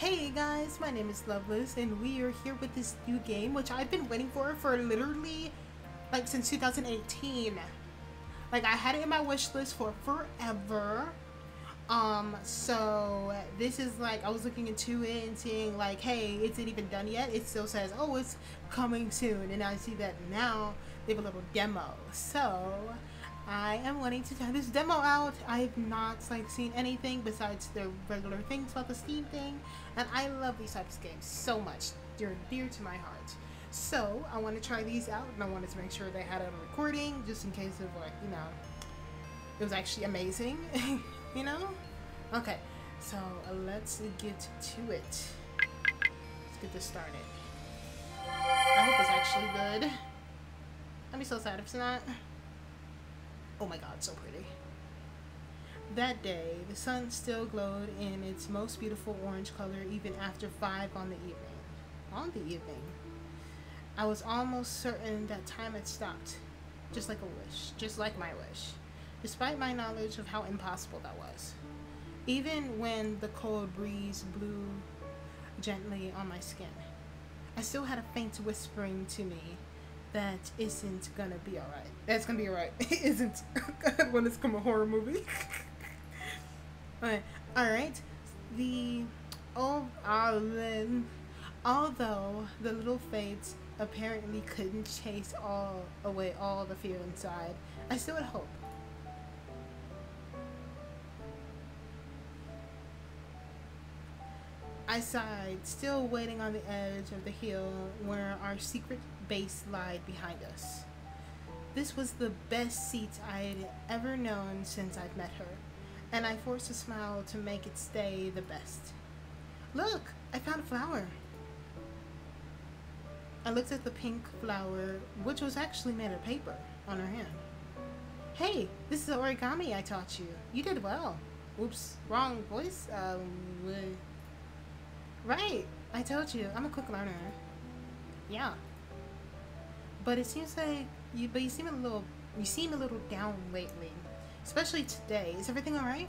Hey guys, my name is Loveless, and we are here with this new game, which I've been waiting for for literally, like, since 2018. Like, I had it in my wish list for forever. Um, so this is like, I was looking into it and seeing like, hey, is it even done yet? It still says, oh, it's coming soon. And I see that now they have a little demo. So I am wanting to try this demo out. I have not like seen anything besides the regular things about the Steam thing, and I love these types of games so much. They're dear to my heart. So I want to try these out, and I wanted to make sure they had it on recording, just in case of like you know, it was actually amazing, you know. Okay, so let's get to it. Let's get this started. I hope it's actually good. I'd be so sad if it's not. Oh my god, so pretty. That day, the sun still glowed in its most beautiful orange color even after 5 on the evening. On the evening. I was almost certain that time had stopped. Just like a wish. Just like my wish. Despite my knowledge of how impossible that was. Even when the cold breeze blew gently on my skin. I still had a faint whispering to me that isn't gonna be alright. That's gonna be alright. It isn't when it's come a horror movie. alright. Alright. The oh uh, although the little fates apparently couldn't chase all away all the fear inside, I still had hope. I sighed, still waiting on the edge of the hill where our secret base lied behind us. This was the best seat I had ever known since I'd met her, and I forced a smile to make it stay the best. Look, I found a flower. I looked at the pink flower, which was actually made of paper, on her hand. Hey, this is origami I taught you. You did well. Oops, wrong voice. Um, Right. I told you. I'm a quick learner. Yeah. But it seems like you but you seem a little you seem a little down lately. Especially today. Is everything alright?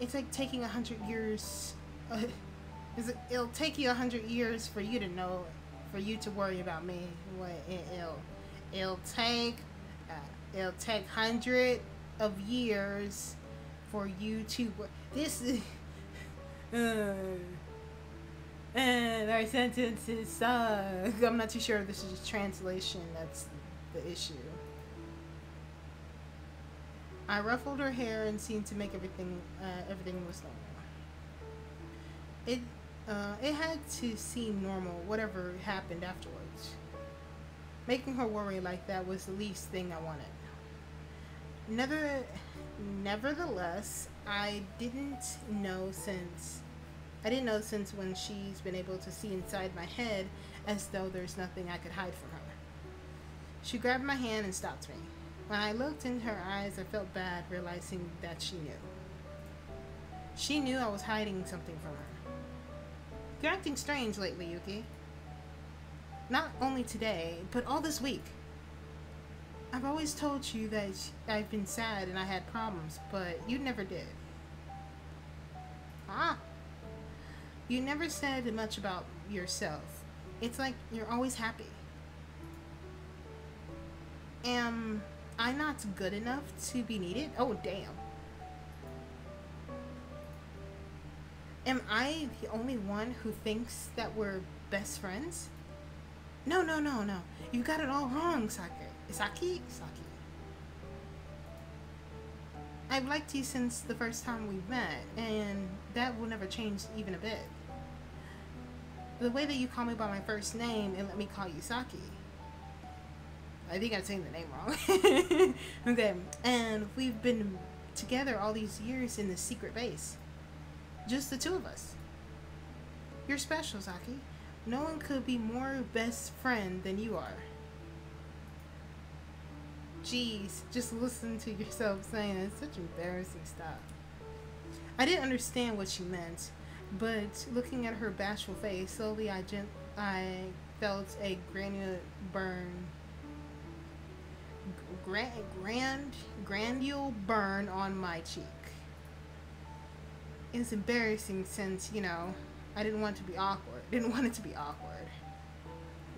It's like taking a hundred years uh, is it, it'll take you a hundred years for you to know for you to worry about me. What it, will it'll take uh, it'll take hundred of years for you to this is uh, and our sentences suck. I'm not too sure if this is just translation that's the issue. I ruffled her hair and seemed to make everything uh, everything was normal. It uh, it had to seem normal, whatever happened afterwards. Making her worry like that was the least thing I wanted. Never, nevertheless, I didn't know since I didn't know since when she's been able to see inside my head as though there's nothing I could hide from her. She grabbed my hand and stopped me. When I looked into her eyes, I felt bad realizing that she knew. She knew I was hiding something from her. You're acting strange lately, Yuki. Not only today, but all this week. I've always told you that I've been sad and I had problems, but you never did. Ah, you never said much about yourself. It's like you're always happy. Am I not good enough to be needed? Oh, damn. Am I the only one who thinks that we're best friends? No, no, no, no. You got it all wrong, Sake. Saki? Saki. I've liked you since the first time we met, and that will never change even a bit. The way that you call me by my first name and let me call you Saki. I think I'm saying the name wrong. okay, and we've been together all these years in the secret base. Just the two of us. You're special, Saki. No one could be more best friend than you are. Jeez, just listen to yourself saying it's such embarrassing stuff. I didn't understand what she meant, but looking at her bashful face, slowly I gent I felt a granule burn. Grand, grand, granule burn on my cheek. It's embarrassing since, you know, I didn't want to be awkward. Didn't want it to be awkward.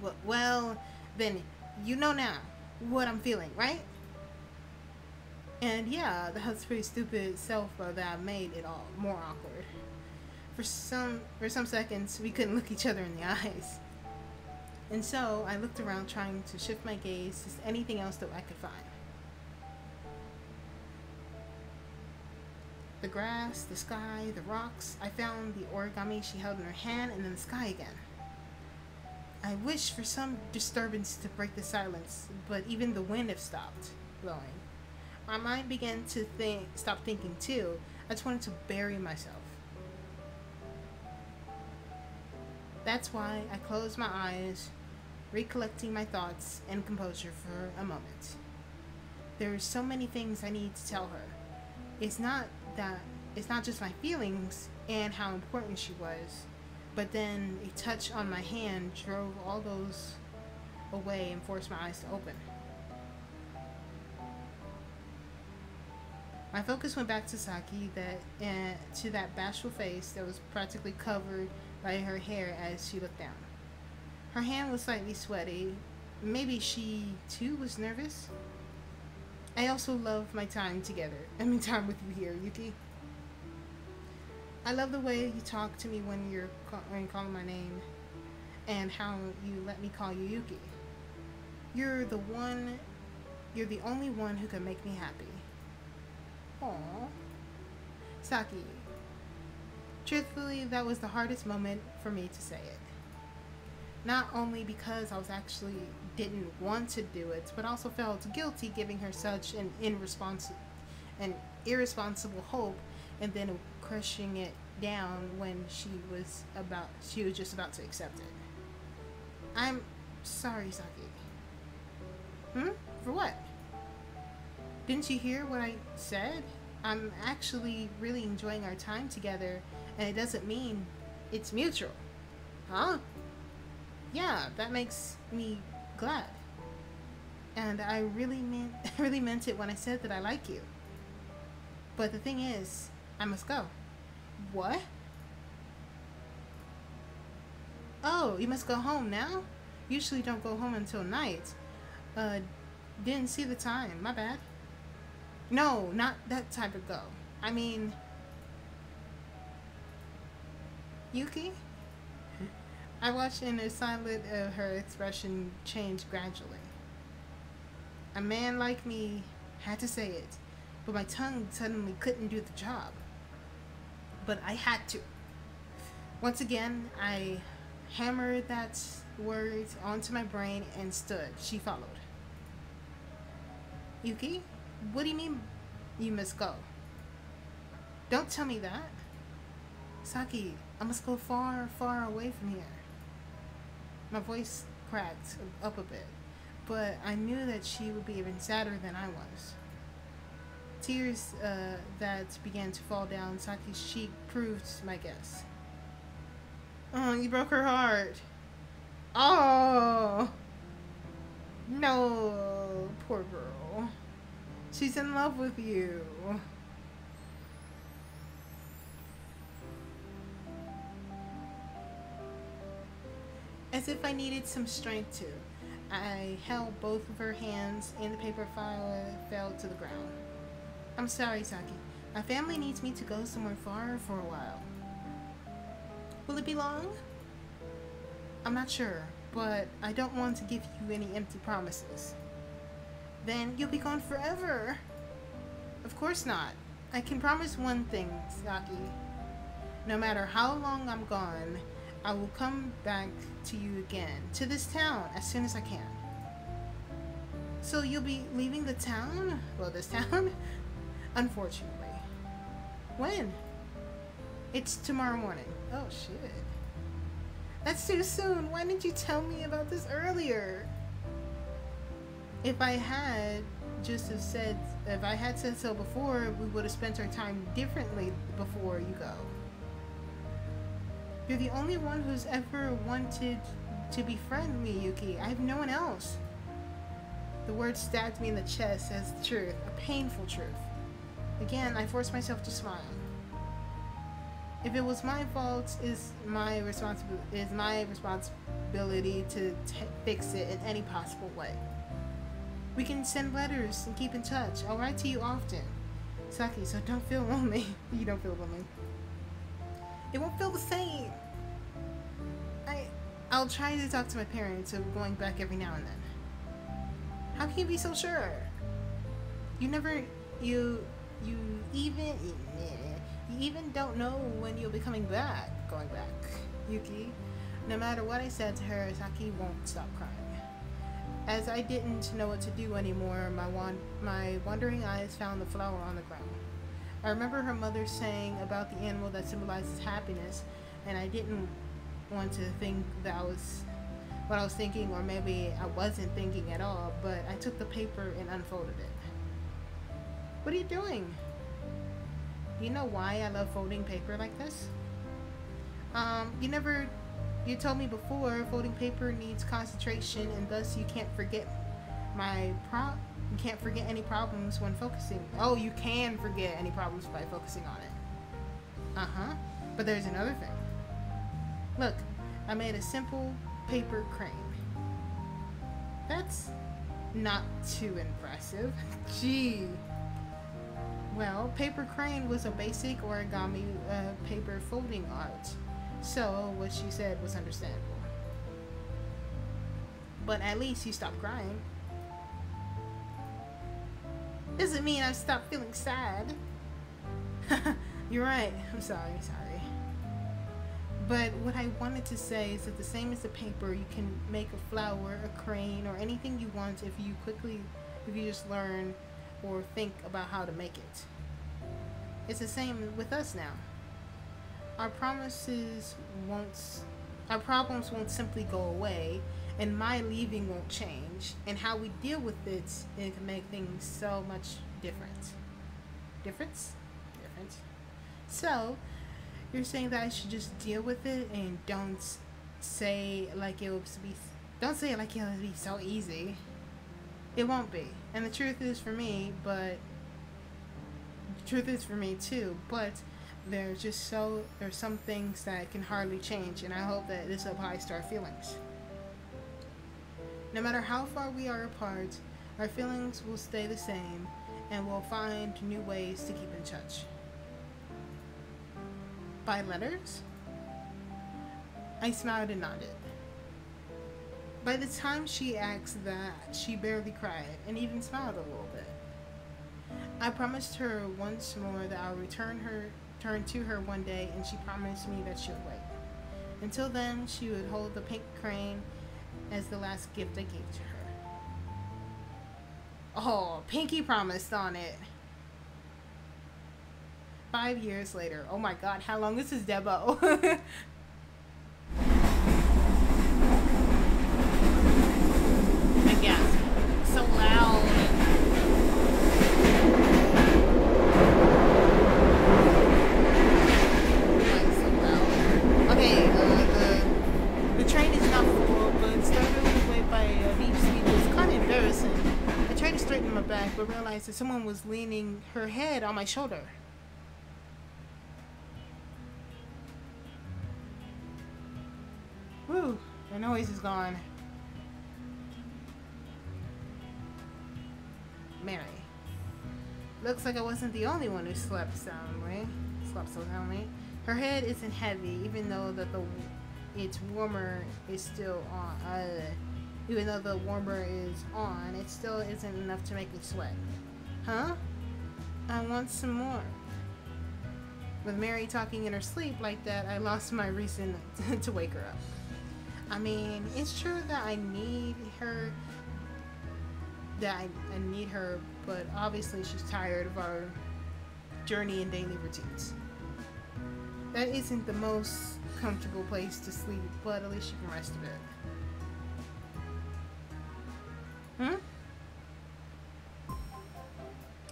Well, well, then you know now what I'm feeling, right? And yeah, that was pretty stupid self that I made it all more awkward. For some for some seconds, we couldn't look each other in the eyes. And so I looked around trying to shift my gaze to anything else that I could find. The grass, the sky, the rocks. I found the origami she held in her hand and then the sky again. I wished for some disturbance to break the silence, but even the wind had stopped blowing. My mind began to think, stop thinking too. I just wanted to bury myself. That's why I closed my eyes, recollecting my thoughts and composure for a moment. There are so many things I need to tell her. It's not that it's not just my feelings and how important she was, but then a touch on my hand drove all those away and forced my eyes to open. My focus went back to Saki, that uh, to that bashful face that was practically covered by her hair as she looked down. Her hand was slightly sweaty. Maybe she too was nervous. I also love my time together. I mean, time with you here, Yuki. I love the way you talk to me when you're when you calling my name, and how you let me call you Yuki. You're the one. You're the only one who can make me happy. Aww. Saki. Truthfully, that was the hardest moment for me to say it. Not only because I was actually didn't want to do it, but also felt guilty giving her such an irresponsible an irresponsible hope and then crushing it down when she was about she was just about to accept it. I'm sorry, Saki. Hmm? For what? Didn't you hear what I said? I'm actually really enjoying our time together, and it doesn't mean it's mutual. Huh? Yeah, that makes me glad. And I really meant really meant it when I said that I like you. But the thing is, I must go. What? Oh, you must go home now? Usually don't go home until night. Uh, didn't see the time. My bad. No, not that type of go. I mean, Yuki? I watched in a silent uh, her expression change gradually. A man like me had to say it, but my tongue suddenly couldn't do the job. But I had to. Once again, I hammered that word onto my brain and stood. She followed. Yuki? What do you mean you must go? Don't tell me that. Saki, I must go far, far away from here. My voice cracked up a bit, but I knew that she would be even sadder than I was. Tears uh, that began to fall down Saki's cheek proved my guess. Oh, you broke her heart. Oh! No, poor girl. She's in love with you. As if I needed some strength to, I held both of her hands and the paper file fell to the ground. I'm sorry, Saki. My family needs me to go somewhere far for a while. Will it be long? I'm not sure, but I don't want to give you any empty promises. Then you'll be gone forever. Of course not. I can promise one thing, Saki. No matter how long I'm gone, I will come back to you again, to this town, as soon as I can. So you'll be leaving the town? Well, this town? Unfortunately. When? It's tomorrow morning. Oh, shit. That's too soon. Why didn't you tell me about this earlier? if I had just have said, if I had said so before, we would have spent our time differently before you go. You're the only one who's ever wanted to befriend me, Yuki. I have no one else. The word stabbed me in the chest as the truth, a painful truth. Again, I forced myself to smile. If it was my fault, is my responsibility is my responsibility to fix it in any possible way. We can send letters and keep in touch. I'll write to you often. Saki, so don't feel lonely. you don't feel lonely. It won't feel the same. I I'll try to talk to my parents of going back every now and then. How can you be so sure? You never you you even you even don't know when you'll be coming back going back. Yuki. No matter what I said to her, Saki won't stop crying. As I didn't know what to do anymore, my wan- my wandering eyes found the flower on the ground. I remember her mother saying about the animal that symbolizes happiness, and I didn't want to think that was what I was thinking, or maybe I wasn't thinking at all, but I took the paper and unfolded it. What are you doing? Do you know why I love folding paper like this? Um, you never you told me before folding paper needs concentration and thus you can't forget my pro you can't forget any problems when focusing. Oh, you can forget any problems by focusing on it. Uh-huh. But there's another thing. Look, I made a simple paper crane. That's not too impressive. Gee. Well, paper crane was a basic origami uh, paper folding art. So, what she said was understandable. But at least you stopped crying. Doesn't mean I've stopped feeling sad. You're right. I'm sorry, sorry. But what I wanted to say is that the same as the paper, you can make a flower, a crane, or anything you want if you quickly, if you just learn or think about how to make it. It's the same with us now. Our promises won't, our problems won't simply go away, and my leaving won't change, and how we deal with it, it can make things so much different. Difference? Different. So, you're saying that I should just deal with it and don't say like it will be, don't say it like it would be so easy. It won't be. And the truth is for me, but the truth is for me too, but there's just so there's some things that can hardly change and i hope that this applies to our feelings no matter how far we are apart our feelings will stay the same and we'll find new ways to keep in touch. By letters? I smiled and nodded. By the time she asked that she barely cried and even smiled a little bit. I promised her once more that i'll return her turn to her one day and she promised me that she'll wait. Until then, she would hold the pink crane as the last gift I gave to her. Oh, Pinky promised on it. Five years later. Oh my god, how long This is this back, but realized that someone was leaning her head on my shoulder. Woo, the noise is gone. Mary. Looks like I wasn't the only one who slept soundly. Slept so soundly. Her head isn't heavy, even though that the its warmer is still on. Uh, even though the warmer is on, it still isn't enough to make me sweat. Huh? I want some more. With Mary talking in her sleep like that, I lost my reason to wake her up. I mean, it's true that I need her, that I, I need her, but obviously she's tired of our journey and daily routines. That isn't the most comfortable place to sleep, but at least you can rest a bit. Hmm?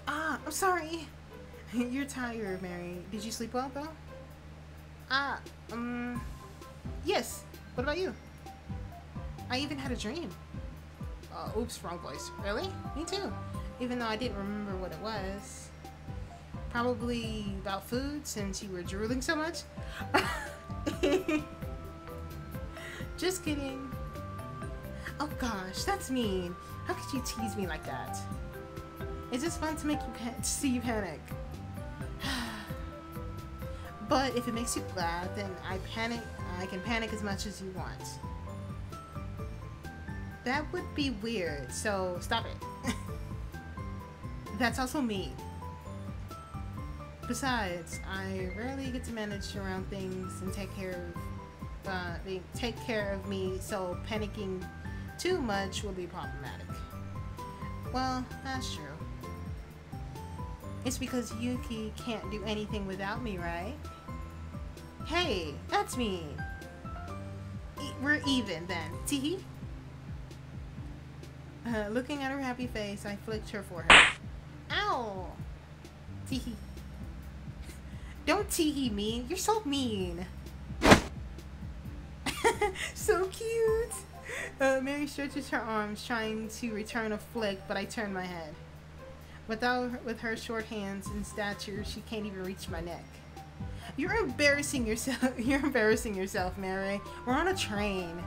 Ah, I'm sorry. You're tired, Mary. Did you sleep well, though? Ah, um, yes. What about you? I even had a dream. Uh, oops, wrong voice. Really? Me too. Even though I didn't remember what it was. Probably about food since you were drooling so much. Just kidding. Oh gosh, that's mean. How could you tease me like that? It's just fun to make you to see you panic. but if it makes you glad, then I panic. I can panic as much as you want. That would be weird. So stop it. That's also me. Besides, I rarely get to manage around things and take care of uh, take care of me, so panicking too much will be problematic. Well, that's true. It's because Yuki can't do anything without me, right? Hey, that's me. E we're even then. Teehee? Uh, looking at her happy face, I flicked her forehead. Ow! Teehee. Don't teehee me. You're so mean. so cute. Uh, Mary stretches her arms, trying to return a flick, but I turn my head. Without, with her short hands and stature, she can't even reach my neck. You're embarrassing yourself. You're embarrassing yourself, Mary. We're on a train.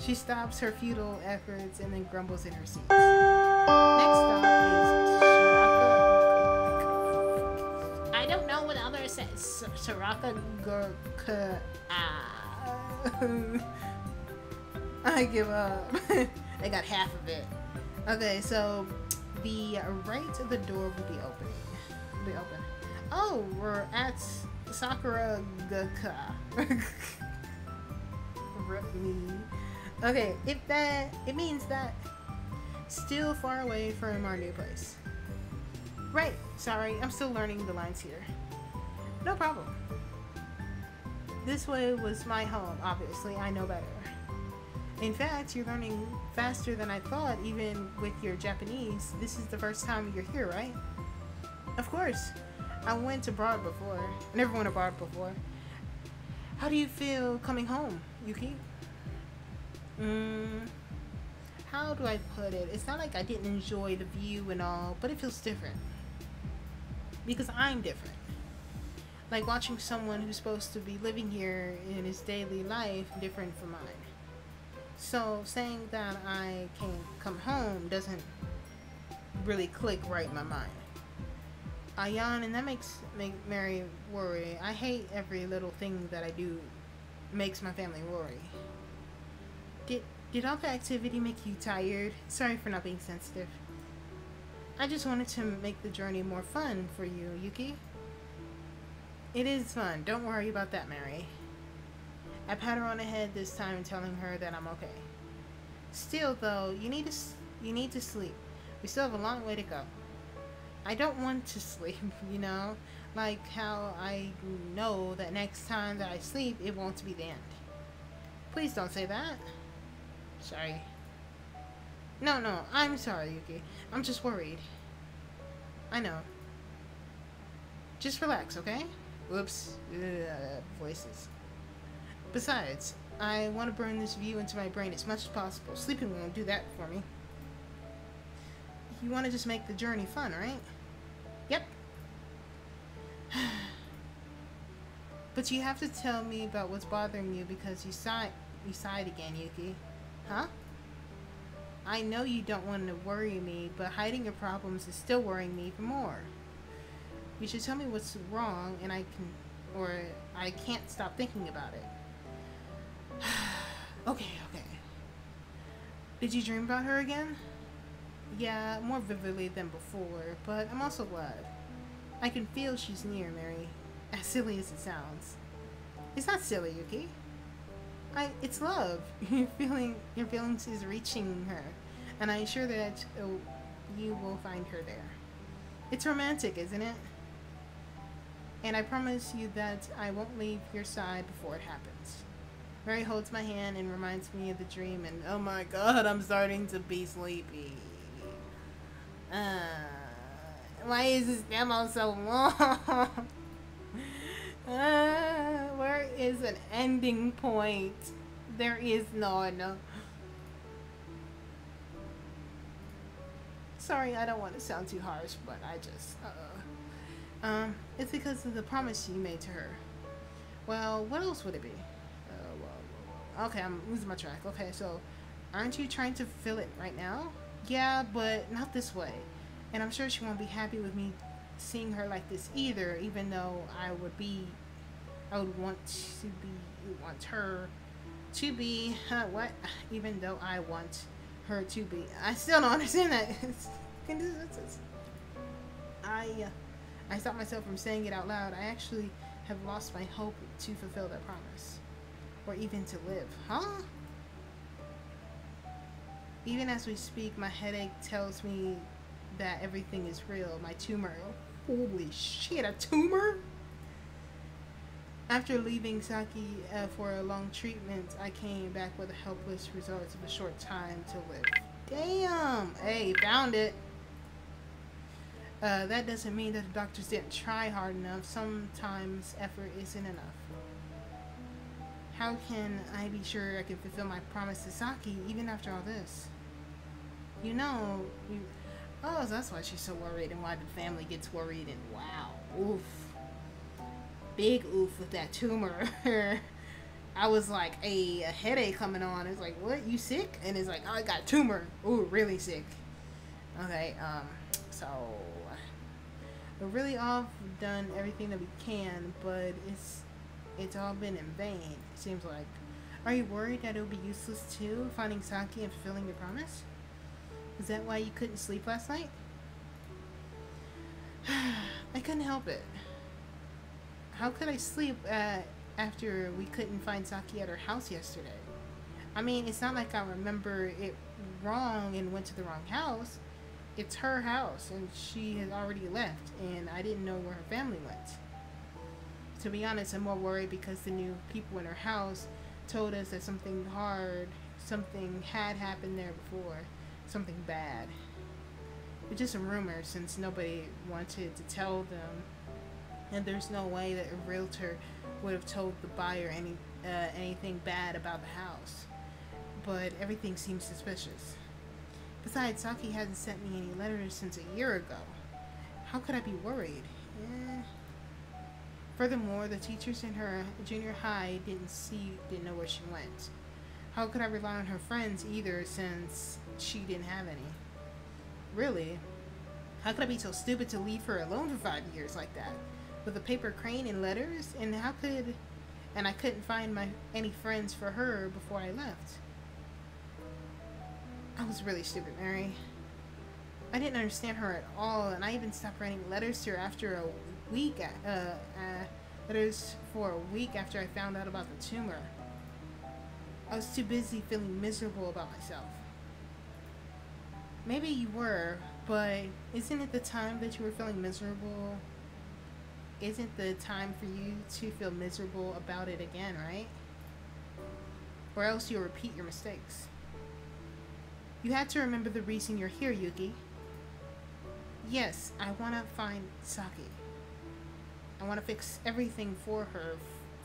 She stops her futile efforts and then grumbles in her seat. Next stop is Soraka. I don't know what other says. Soraka Gurkha. I give up. I got half of it. Okay, so the right of the door will be opening. Will be open. Oh, we're at Sakura Gaka. Okay, if that it means that still far away from our new place. Right, sorry, I'm still learning the lines here. No problem. This way was my home, obviously, I know better. In fact, you're learning faster than I thought, even with your Japanese. This is the first time you're here, right? Of course. I went abroad before. Never went abroad before. How do you feel coming home, Yuki? Mm, how do I put it? It's not like I didn't enjoy the view and all, but it feels different. Because I'm different. Like watching someone who's supposed to be living here in his daily life different from mine. So saying that I can come home doesn't really click right in my mind. I yawn and that makes make Mary worry. I hate every little thing that I do makes my family worry. Did did all the activity make you tired? Sorry for not being sensitive. I just wanted to make the journey more fun for you, Yuki. It is fun. Don't worry about that, Mary. I pat her on the head this time, telling her that I'm okay. Still, though, you need to you need to sleep. We still have a long way to go. I don't want to sleep, you know? Like how I know that next time that I sleep, it won't be the end. Please don't say that. Sorry. No, no, I'm sorry, Yuki. I'm just worried. I know. Just relax, okay? Whoops. Ugh, voices. Besides, I want to burn this view into my brain as much as possible. Sleeping won't do that for me. You want to just make the journey fun, right? Yep. but you have to tell me about what's bothering you because you sighed, you sighed again, Yuki. Huh? I know you don't want to worry me, but hiding your problems is still worrying me even more. You should tell me what's wrong and I can, or I can't stop thinking about it. okay, okay. Did you dream about her again? Yeah, more vividly than before, but I'm also glad. I can feel she's near, Mary. As silly as it sounds. It's not silly, Yuki. I, it's love. Your feeling, your feelings is reaching her, and I'm sure that uh, you will find her there. It's romantic, isn't it? And I promise you that I won't leave your side before it happens. Mary holds my hand and reminds me of the dream, and oh my god, I'm starting to be sleepy. Uh, why is this demo so long? uh, where is an ending point? There is none. Sorry, I don't want to sound too harsh, but I just, uh, Um, it's because of the promise you made to her. Well, what else would it be? Okay, I'm losing my track. Okay, so aren't you trying to fill it right now? Yeah, but not this way. And I'm sure she won't be happy with me seeing her like this either, even though I would be, I would want to be, want her to be, uh, what? Even though I want her to be. I still don't understand that. I, uh, I stopped myself from saying it out loud. I actually have lost my hope to fulfill that promise. Or even to live. Huh? Even as we speak, my headache tells me that everything is real. My tumor. Holy shit, a tumor? After leaving Saki uh, for a long treatment, I came back with the helpless results of a short time to live. Damn! Hey, found it! Uh, that doesn't mean that the doctors didn't try hard enough. Sometimes effort isn't enough. How can I be sure I can fulfill my promise to Saki even after all this? You know, you, oh, that's why she's so worried and why the family gets worried and wow, oof. Big oof with that tumor. I was like, a, a headache coming on. It's like, what, you sick? And it's like, oh, I got tumor. Ooh, really sick. Okay, um, so we're really all done everything that we can, but it's it's all been in vain. It seems like. Are you worried that it will be useless too, finding Saki and fulfilling your promise? Is that why you couldn't sleep last night? I couldn't help it. How could I sleep uh, after we couldn't find Saki at her house yesterday? I mean, it's not like I remember it wrong and went to the wrong house it's her house and she has already left and I didn't know where her family went. To be honest, I'm more worried because the new people in her house told us that something hard, something had happened there before, something bad. It's just a rumor since nobody wanted to tell them and there's no way that a realtor would have told the buyer any uh, anything bad about the house. But everything seems suspicious. Besides, Saki hasn't sent me any letters since a year ago. How could I be worried? Eh. Furthermore, the teachers in her junior high didn't see, didn't know where she went. How could I rely on her friends either since she didn't have any? Really? How could I be so stupid to leave her alone for five years like that? With a paper crane and letters? And how could... And I couldn't find my any friends for her before I left. I was really stupid, Mary. I didn't understand her at all, and I even stopped writing letters to her after a week, uh, uh, letters for a week after I found out about the tumor. I was too busy feeling miserable about myself. Maybe you were, but isn't it the time that you were feeling miserable? Isn't the time for you to feel miserable about it again, right? Or else you'll repeat your mistakes. You had to remember the reason you're here, Yuki. Yes, I want to find Saki. I want to fix everything for her,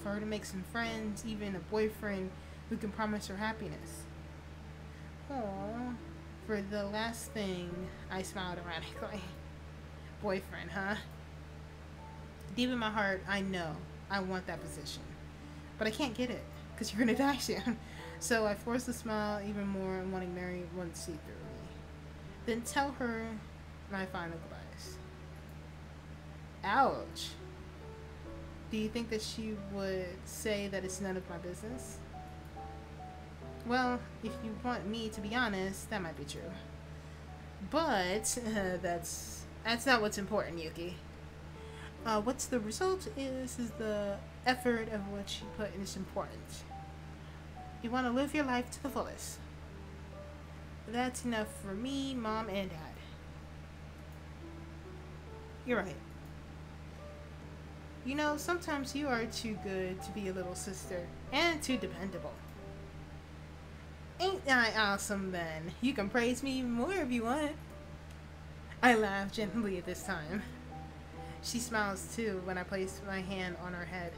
for her to make some friends, even a boyfriend who can promise her happiness. Aww. For the last thing, I smiled ironically. Boyfriend, huh? Deep in my heart, I know I want that position. But I can't get it, because you're gonna die soon. So I forced a smile even more and wanting Mary to see through me. Then tell her my final goodbyes. Ouch. Do you think that she would say that it's none of my business? Well, if you want me to be honest, that might be true. But uh, that's that's not what's important, Yuki. Uh, what's the result is is the effort of what you put in is important. You want to live your life to the fullest. That's enough for me, mom, and dad. You're right. You know, sometimes you are too good to be a little sister and too dependable. Ain't I awesome then? You can praise me even more if you want. I laugh gently at this time. She smiles too when I place my hand on her head.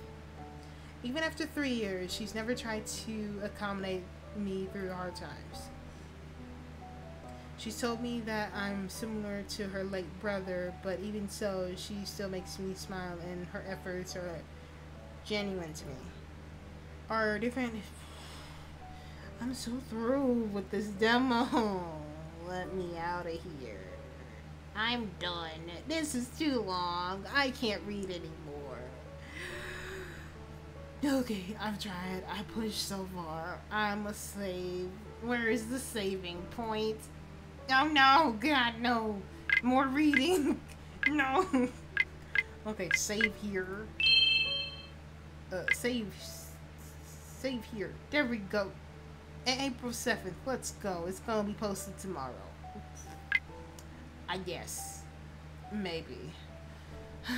Even after three years, she's never tried to accommodate me through hard times. She told me that I'm similar to her late brother, but even so, she still makes me smile and her efforts are genuine to me. Are different. I'm so through with this demo. Let me out of here. I'm done. This is too long. I can't read anymore. Okay, I've tried. I pushed so far. I'm a slave. Where is the saving point? Oh no, God, no. More reading. no. Okay, save here. Uh, save. Save here. There we go. April 7th. Let's go. It's gonna be posted tomorrow. I guess. Maybe.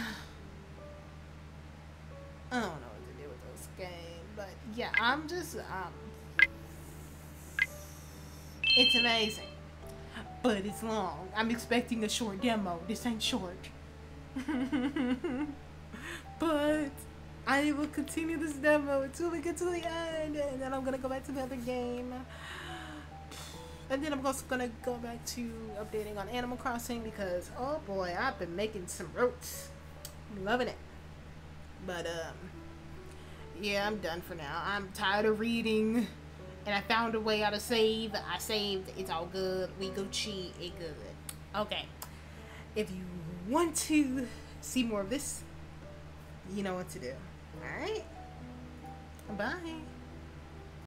I don't know what to do with this game, but yeah, I'm just, um, it's amazing, but it's long. I'm expecting a short demo. This ain't short. but I will continue this demo until we get to the end, and then I'm gonna go back to the other game. And then I'm also gonna go back to updating on Animal Crossing because oh boy, I've been making some routes. I'm loving it. But um yeah, I'm done for now. I'm tired of reading and I found a way how to save. I saved, it's all good. We Gucci, it good. Okay. If you want to see more of this, you know what to do. Alright? Bye.